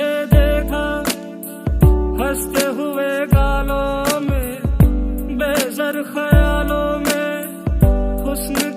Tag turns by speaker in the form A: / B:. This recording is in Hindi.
A: तुझे देखा हँसते हुए गालों में बेजर ख्यालों में हुस्न